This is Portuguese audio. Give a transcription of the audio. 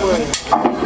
coisa.